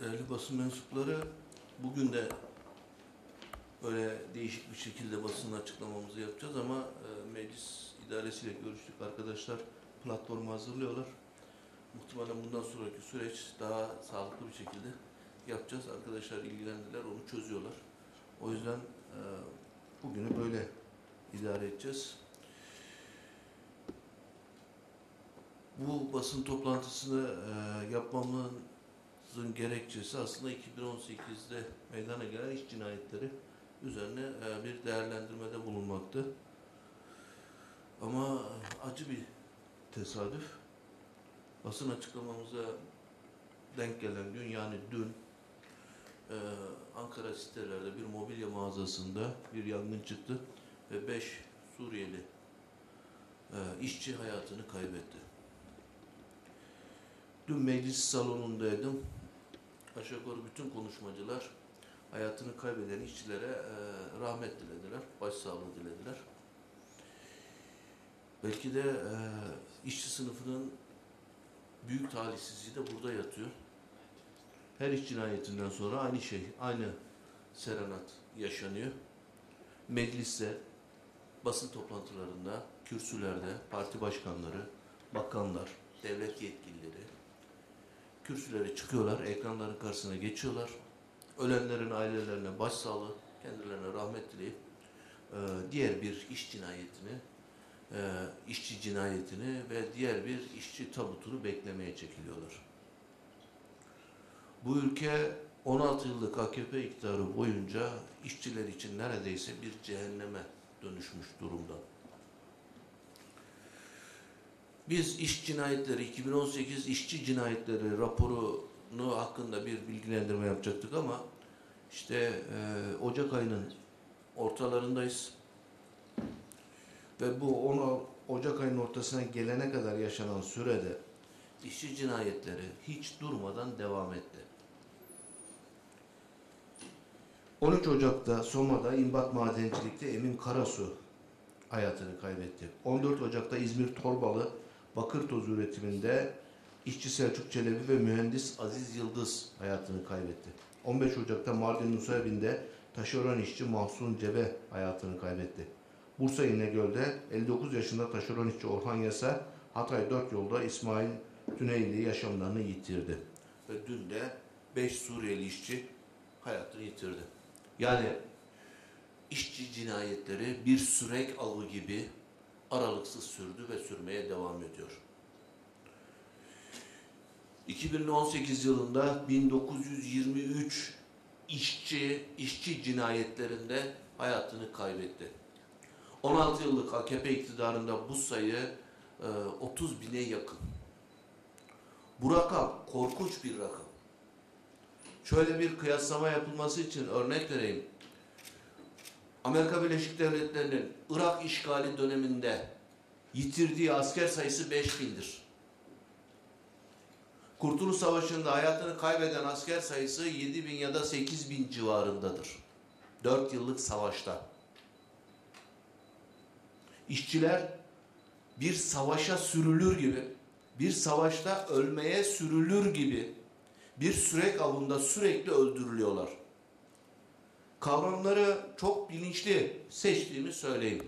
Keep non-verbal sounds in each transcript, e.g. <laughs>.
Değerli basın mensupları, bugün de böyle değişik bir şekilde basın açıklamamızı yapacağız ama e, meclis idaresiyle görüştük arkadaşlar platformu hazırlıyorlar. Muhtemelen bundan sonraki süreç daha sağlıklı bir şekilde yapacağız. Arkadaşlar ilgilendiler, onu çözüyorlar. O yüzden e, bugünü böyle idare edeceğiz. Bu basın toplantısını e, yapmamın Zın gerekçesi aslında 2018'de meydana gelen iş cinayetleri üzerine e, bir değerlendirmede bulunmaktı. Ama acı bir tesadüf. Basın açıklamamıza denk gelen gün yani dün e, Ankara sitelerde bir mobilya mağazasında bir yangın çıktı ve 5 Suriyeli e, işçi hayatını kaybetti. Dün meclis salonundaydım. Aşağı yukarı bütün konuşmacılar hayatını kaybeden işçilere e, rahmet dilediler, başsağlığı dilediler. Belki de e, işçi sınıfının büyük talihsizliği de burada yatıyor. Her iş cinayetinden sonra aynı şey, aynı serenat yaşanıyor. Mecliste, basın toplantılarında, kürsülerde parti başkanları, bakanlar, devlet yetkilileri, kürsülere çıkıyorlar, ekranların karşısına geçiyorlar. Ölenlerin ailelerine başsağlığı, kendilerine rahmet dileyip e, diğer bir iş cinayetini, e, işçi cinayetini ve diğer bir işçi tabutunu beklemeye çekiliyorlar. Bu ülke 16 yıllık AKP iktidarı boyunca işçiler için neredeyse bir cehenneme dönüşmüş durumda. Biz iş cinayetleri 2018 işçi cinayetleri raporunu hakkında bir bilgilendirme yapacaktık ama işte e, Ocak ayının ortalarındayız. Ve bu 10 Ocak ayının ortasına gelene kadar yaşanan sürede işçi cinayetleri hiç durmadan devam etti. 13 Ocak'ta Soma'da İmbat Madencilik'te Emin Karasu hayatını kaybetti. 14 Ocak'ta İzmir Torbalı bakır tozu üretiminde işçi Selçuk Çelebi ve mühendis Aziz Yıldız hayatını kaybetti. 15 Ocak'ta Mardin Nusaybin'de taşeron işçi Mahsun Cebe hayatını kaybetti. Bursa İnegöl'de 59 yaşında taşeron işçi Orhan Yasa, Hatay 4 yolda İsmail Tüneyli yaşamlarını yitirdi. Ve dün de 5 Suriyeli işçi hayatını yitirdi. Yani işçi cinayetleri bir sürek avı gibi aralıksız sürdü ve sürmeye devam ediyor. 2018 yılında 1923 işçi işçi cinayetlerinde hayatını kaybetti. 16 yıllık AKP iktidarında bu sayı e, 30 bine yakın. Bu rakam korkunç bir rakam. Şöyle bir kıyaslama yapılması için örnek vereyim. Amerika Birleşik Devletleri'nin Irak işgali döneminde yitirdiği asker sayısı 5000'dir. Kurtuluş Savaşı'nda hayatını kaybeden asker sayısı 7000 ya da 8000 civarındadır. 4 yıllık savaşta. İşçiler bir savaşa sürülür gibi, bir savaşta ölmeye sürülür gibi bir sürek avında sürekli öldürülüyorlar kavramları çok bilinçli seçtiğimi söyleyeyim.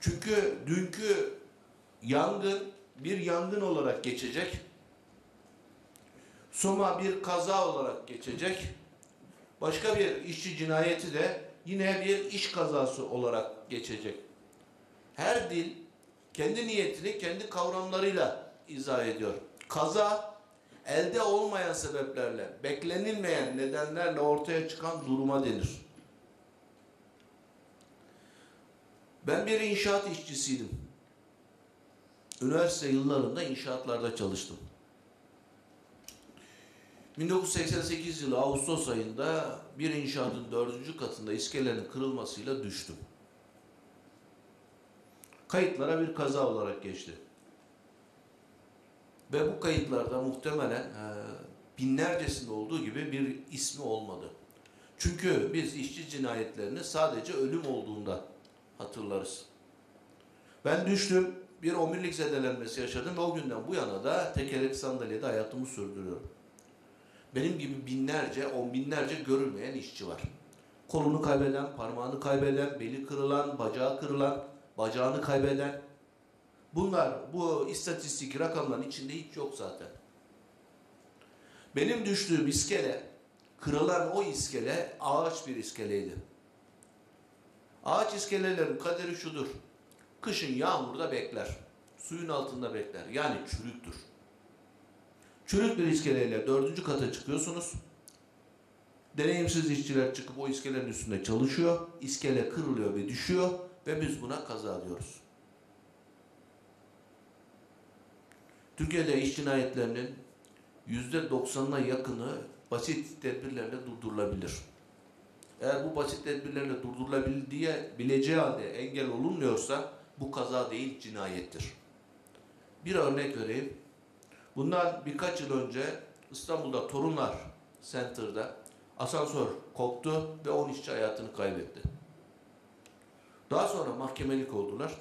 Çünkü dünkü yangın bir yangın olarak geçecek. Soma bir kaza olarak geçecek. Başka bir işçi cinayeti de yine bir iş kazası olarak geçecek. Her dil kendi niyetini kendi kavramlarıyla izah ediyor. Kaza elde olmayan sebeplerle, beklenilmeyen nedenlerle ortaya çıkan duruma denir. Ben bir inşaat işçisiydim. Üniversite yıllarında inşaatlarda çalıştım. 1988 yılı Ağustos ayında bir inşaatın dördüncü katında iskelenin kırılmasıyla düştüm. Kayıtlara bir kaza olarak geçti. Ve bu kayıtlarda muhtemelen e, binlercesinde olduğu gibi bir ismi olmadı. Çünkü biz işçi cinayetlerini sadece ölüm olduğunda hatırlarız. Ben düştüm, bir omurilik zedelenmesi yaşadım ve o günden bu yana da tekerlekli sandalyede hayatımı sürdürüyorum. Benim gibi binlerce, on binlerce görülmeyen işçi var. Kolunu kaybeden, parmağını kaybeden, beli kırılan, bacağı kırılan, bacağını kaybeden. Bunlar bu istatistik rakamların içinde hiç yok zaten. Benim düştüğüm iskele, kırılan o iskele ağaç bir iskeleydi. Ağaç iskelelerin kaderi şudur. Kışın yağmurda bekler. Suyun altında bekler. Yani çürüktür. Çürük bir iskeleyle dördüncü kata çıkıyorsunuz. Deneyimsiz işçiler çıkıp o iskelenin üstünde çalışıyor. İskele kırılıyor ve düşüyor ve biz buna kaza diyoruz. Türkiye'de iş cinayetlerinin yüzde doksanına yakını basit tedbirlerle durdurulabilir. Eğer bu basit tedbirlerle durdurulabildiği bileceği halde engel olunmuyorsa bu kaza değil cinayettir. Bir örnek vereyim. Bundan birkaç yıl önce İstanbul'da Torunlar Center'da asansör koptu ve 10 işçi hayatını kaybetti. Daha sonra mahkemelik oldular.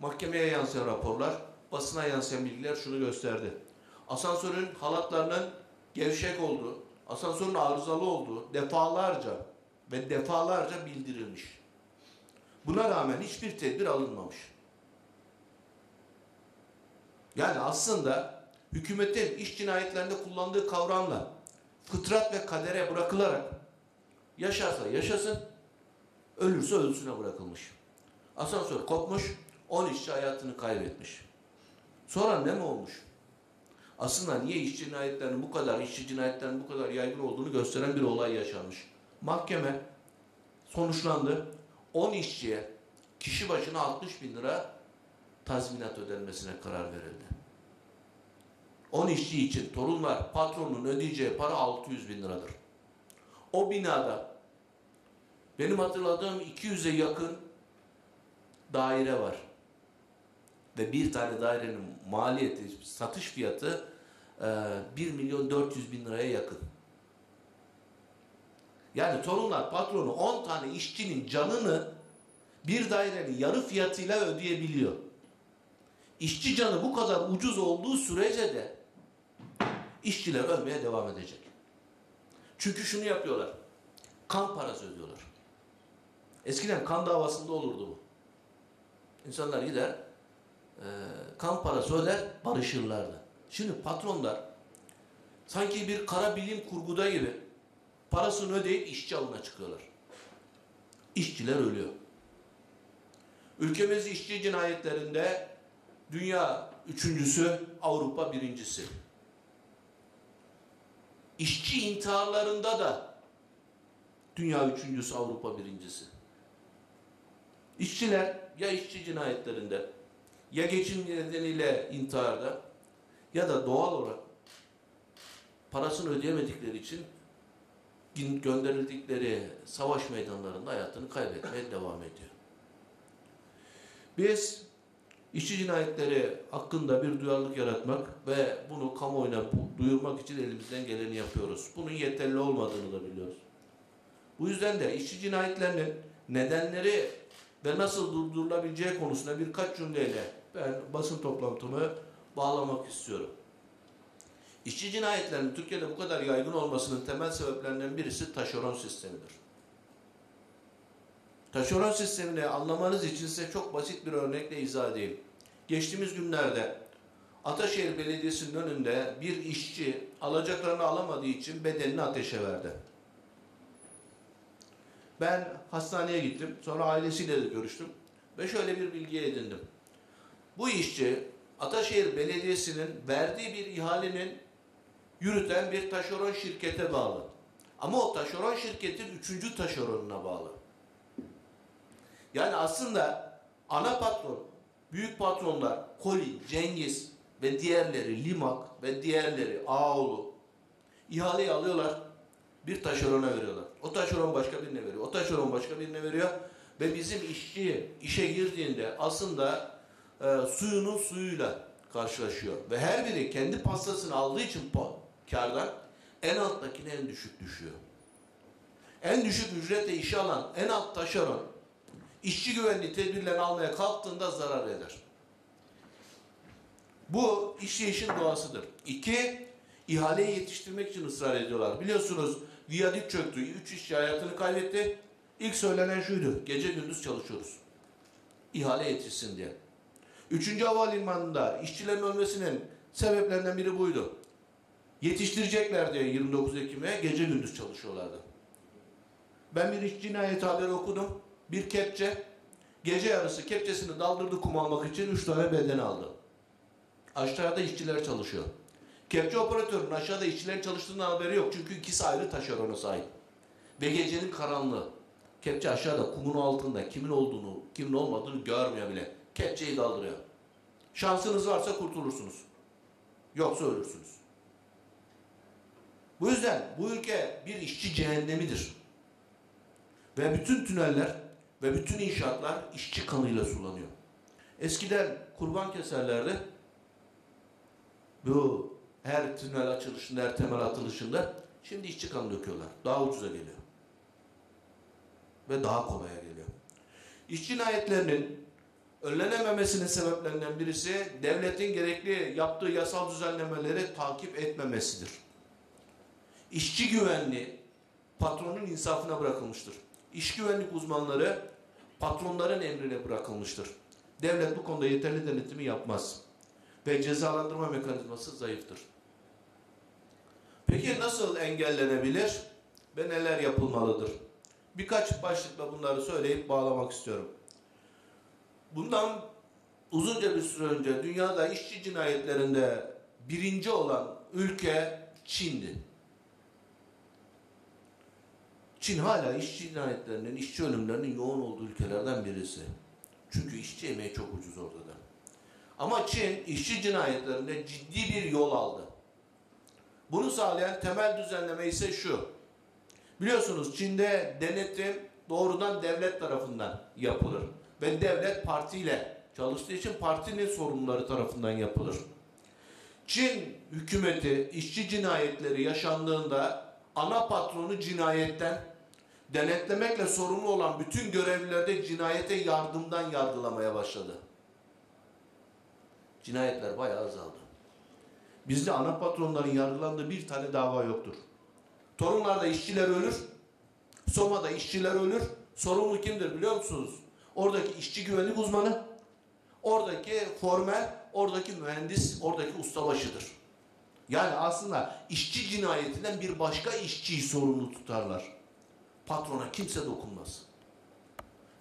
Mahkemeye yansıyan raporlar, basına yansıyan bilgiler şunu gösterdi. Asansörün halatlarının gevşek olduğu, asansörün arızalı olduğu defalarca ve defalarca bildirilmiş. Buna rağmen hiçbir tedbir alınmamış. Yani aslında hükümetin iş cinayetlerinde kullandığı kavramla fıtrat ve kadere bırakılarak yaşarsa yaşasın, ölürse ölüsüne bırakılmış. Asansör kopmuş, 10 işçi hayatını kaybetmiş. Sonra ne mi olmuş? Aslında niye iş cinayetlerinin bu kadar, işçi cinayetlerinin bu kadar yaygın olduğunu gösteren bir olay yaşanmış. Mahkeme sonuçlandı. 10 işçiye kişi başına 60 bin lira tazminat ödenmesine karar verildi. 10 işçi için torunlar patronun ödeyeceği para 600 bin liradır. O binada benim hatırladığım 200'e yakın daire var. Ve bir tane dairenin maliyeti, satış fiyatı 1 milyon 400 bin liraya yakın. Yani torunlar patronu 10 tane işçinin canını bir dairenin yarı fiyatıyla ödeyebiliyor. İşçi canı bu kadar ucuz olduğu sürece de işçiler ölmeye devam edecek. Çünkü şunu yapıyorlar. Kan parası ödüyorlar. Eskiden kan davasında olurdu bu. İnsanlar gider e, kan parası öder barışırlardı. Şimdi patronlar sanki bir kara bilim kurguda gibi parasını ödeyip işçi alına çıkıyorlar. İşçiler ölüyor. Ülkemiz işçi cinayetlerinde dünya üçüncüsü, Avrupa birincisi. İşçi intiharlarında da dünya üçüncüsü, Avrupa birincisi. İşçiler ya işçi cinayetlerinde ya geçim nedeniyle intiharda ya da doğal olarak parasını ödeyemedikleri için gönderildikleri savaş meydanlarında hayatını kaybetmeye <laughs> devam ediyor. Biz işçi cinayetleri hakkında bir duyarlılık yaratmak ve bunu kamuoyuna duyurmak için elimizden geleni yapıyoruz. Bunun yeterli olmadığını da biliyoruz. Bu yüzden de işçi cinayetlerinin nedenleri ve nasıl durdurulabileceği konusunda birkaç cümleyle ben basın toplantımı bağlamak istiyorum. İşçi cinayetlerinin Türkiye'de bu kadar yaygın olmasının temel sebeplerinden birisi taşeron sistemidir. Taşeron sistemini anlamanız için size çok basit bir örnekle izah edeyim. Geçtiğimiz günlerde Ataşehir Belediyesi'nin önünde bir işçi alacaklarını alamadığı için bedelini ateşe verdi. Ben hastaneye gittim. Sonra ailesiyle de görüştüm. Ve şöyle bir bilgi edindim. Bu işçi Ataşehir Belediyesi'nin verdiği bir ihalenin yürüten bir taşeron şirkete bağlı. Ama o taşeron şirketin üçüncü taşeronuna bağlı. Yani aslında ana patron, büyük patronlar Koli, Cengiz ve diğerleri Limak ve diğerleri Ağoğlu ihaleyi alıyorlar bir taşerona veriyorlar. O taşeron başka birine veriyor. O taşeron başka birine veriyor. Ve bizim işçi işe girdiğinde aslında e, suyunun suyuyla karşılaşıyor. Ve her biri kendi pastasını aldığı için kardan en alttakine en düşük düşüyor. En düşük ücretle işe alan en alt taşeron işçi güvenliği tedbirlerini almaya kalktığında zarar eder. Bu işleyişin doğasıdır. İki, ihaleyi yetiştirmek için ısrar ediyorlar. Biliyorsunuz viyadük çöktü. Üç işçi hayatını kaybetti. İlk söylenen şuydu. Gece gündüz çalışıyoruz. İhale yetişsin diye. Üçüncü havalimanında işçilerin ölmesinin sebeplerinden biri buydu. Yetiştirecekler diye 29 Ekim'e gece gündüz çalışıyorlardı. Ben bir iş cinayeti haberi okudum. Bir kepçe gece yarısı kepçesini daldırdı kum almak için 3 tane beden aldı. Aşağıda işçiler çalışıyor. Kepçe operatörünün aşağıda işçilerin çalıştığından haberi yok. Çünkü ikisi ayrı taşerona sahip. Ve gecenin karanlığı. Kepçe aşağıda kumun altında kimin olduğunu, kimin olmadığını görmüyor bile. Kepçeyi daldırıyor. Şansınız varsa kurtulursunuz. Yoksa ölürsünüz. Bu yüzden bu ülke bir işçi cehennemidir. Ve bütün tüneller ve bütün inşaatlar işçi kanıyla sulanıyor. Eskiden kurban keserlerdi. Bu her tünel açılışında, her temel atılışında şimdi işçi kanı döküyorlar. Daha ucuza geliyor. Ve daha kolaya geliyor. İş cinayetlerinin önlenememesinin sebeplerinden birisi devletin gerekli yaptığı yasal düzenlemeleri takip etmemesidir. İşçi güvenliği patronun insafına bırakılmıştır. İş güvenlik uzmanları patronların emrine bırakılmıştır. Devlet bu konuda yeterli denetimi yapmaz. Ve cezalandırma mekanizması zayıftır. Peki nasıl engellenebilir ve neler yapılmalıdır? Birkaç başlıkla bunları söyleyip bağlamak istiyorum. Bundan uzunca bir süre önce dünyada işçi cinayetlerinde birinci olan ülke Çin'di. Çin hala işçi cinayetlerinin, işçi ölümlerinin yoğun olduğu ülkelerden birisi. Çünkü işçi emeği çok ucuz orada da. Ama Çin işçi cinayetlerinde ciddi bir yol aldı. Bunu sağlayan temel düzenleme ise şu. Biliyorsunuz Çin'de denetim doğrudan devlet tarafından yapılır. Ve devlet partiyle çalıştığı için partinin sorumluları tarafından yapılır. Çin hükümeti işçi cinayetleri yaşandığında ana patronu cinayetten denetlemekle sorumlu olan bütün görevlilerde cinayete yardımdan yargılamaya başladı. Cinayetler bayağı azaldı. Bizde ana patronların yargılandığı bir tane dava yoktur. Torunlarda işçiler ölür, Soma'da işçiler ölür. Sorumlu kimdir biliyor musunuz? Oradaki işçi güvenlik uzmanı, oradaki formel, oradaki mühendis, oradaki ustabaşıdır. Yani aslında işçi cinayetinden bir başka işçiyi sorumlu tutarlar. Patrona kimse dokunmaz.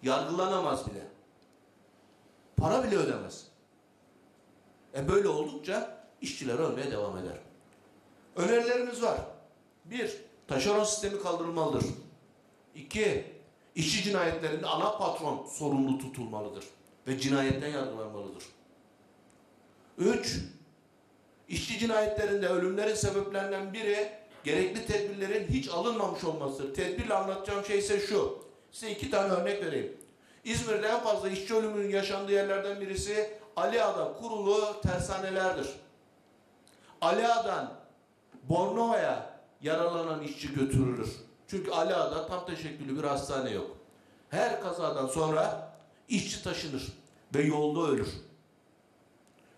Yargılanamaz bile. Para bile ödemez. E böyle oldukça işçiler ölmeye devam eder. Önerilerimiz var. Bir, taşeron sistemi kaldırılmalıdır. İki, işçi cinayetlerinde ana patron sorumlu tutulmalıdır. Ve cinayetten yargılanmalıdır. Üç, işçi cinayetlerinde ölümlerin sebeplerinden biri gerekli tedbirlerin hiç alınmamış olmasıdır. Tedbirle anlatacağım şey ise şu. Size iki tane örnek vereyim. İzmir'de en fazla işçi ölümünün yaşandığı yerlerden birisi Aliağa'da kurulu tersanelerdir. Aliağa'dan Bornova'ya yaralanan işçi götürülür. Çünkü Aliağa'da tam teşekküllü bir hastane yok. Her kazadan sonra işçi taşınır ve yolda ölür.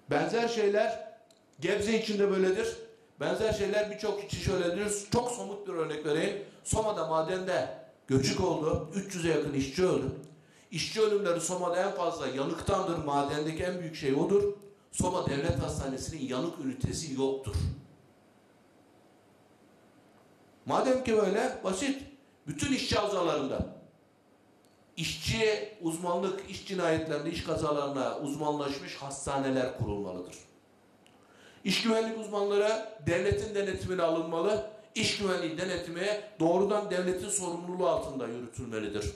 Benzer şeyler Gebze içinde böyledir. Benzer şeyler birçok içi şöyledir. Çok somut bir örnek vereyim. Soma'da madende göçük oldu. 300'e yakın işçi öldü. İşçi ölümleri Soma'da en fazla yanıktandır. Madendeki en büyük şey odur. Soma Devlet Hastanesi'nin yanık ünitesi yoktur. Madem ki böyle basit. Bütün işçi havzalarında işçi uzmanlık, iş cinayetlerinde, iş kazalarına uzmanlaşmış hastaneler kurulmalıdır. İş güvenlik uzmanları devletin denetimine alınmalı. İş güvenliği denetimi doğrudan devletin sorumluluğu altında yürütülmelidir.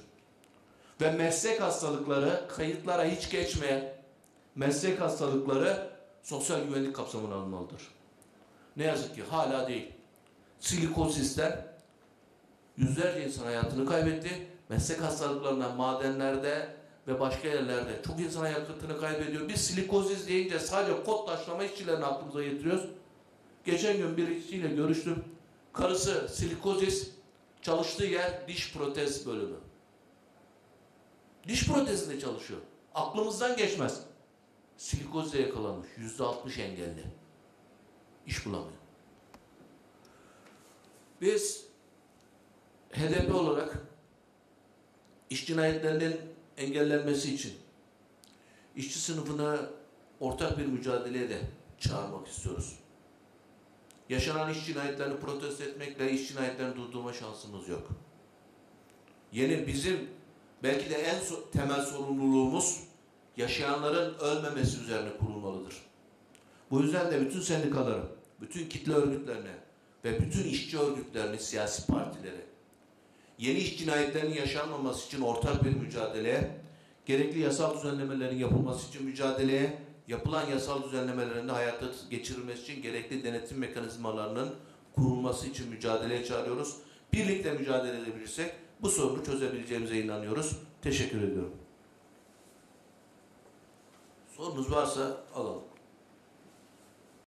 Ve meslek hastalıkları kayıtlara hiç geçmeyen meslek hastalıkları sosyal güvenlik kapsamına alınmalıdır. Ne yazık ki hala değil. Silikozisten yüzlerce insan hayatını kaybetti. Meslek hastalıklarından madenlerde ve başka yerlerde çok insan hayatını kaybediyor. Biz silikozis deyince sadece kod taşlama işçilerini aklımıza getiriyoruz. Geçen gün bir işçiyle görüştüm. Karısı silikozis, çalıştığı yer diş protez bölümü. Diş protezinde çalışıyor. Aklımızdan geçmez. Silikozla yakalanmış. Yüzde altmış engelli. İş bulamıyor. Biz HDP olarak iş cinayetlerinin engellenmesi için işçi sınıfına ortak bir mücadeleye de çağırmak istiyoruz. Yaşanan iş cinayetlerini protesto etmekle iş cinayetlerini durdurma şansımız yok. Yeni bizim belki de en so- temel sorumluluğumuz yaşayanların ölmemesi üzerine kurulmalıdır. Bu yüzden de bütün sendikaları, bütün kitle örgütlerine ve bütün işçi örgütlerini, siyasi partileri yeni iş cinayetlerinin yaşanmaması için ortak bir mücadeleye, gerekli yasal düzenlemelerin yapılması için mücadeleye, yapılan yasal düzenlemelerin de hayata geçirilmesi için gerekli denetim mekanizmalarının kurulması için mücadeleye çağırıyoruz. Birlikte mücadele edebilirsek bu sorunu çözebileceğimize inanıyoruz. Teşekkür ediyorum. Sorunuz varsa alalım.